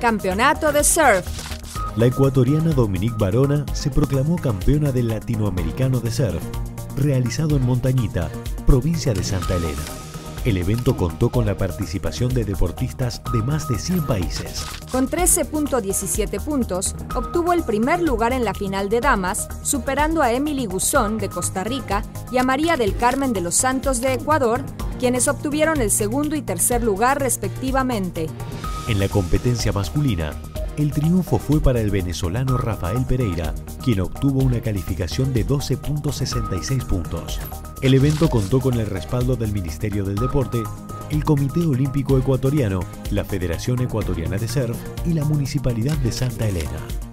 Campeonato de Surf. La ecuatoriana Dominique Barona se proclamó campeona del Latinoamericano de Surf, realizado en Montañita, provincia de Santa Elena. El evento contó con la participación de deportistas de más de 100 países. Con 13.17 puntos, obtuvo el primer lugar en la final de damas, superando a Emily Guzón de Costa Rica y a María del Carmen de los Santos de Ecuador, quienes obtuvieron el segundo y tercer lugar respectivamente. En la competencia masculina, el triunfo fue para el venezolano Rafael Pereira, quien obtuvo una calificación de 12.66 puntos. El evento contó con el respaldo del Ministerio del Deporte, el Comité Olímpico Ecuatoriano, la Federación Ecuatoriana de Surf y la Municipalidad de Santa Elena.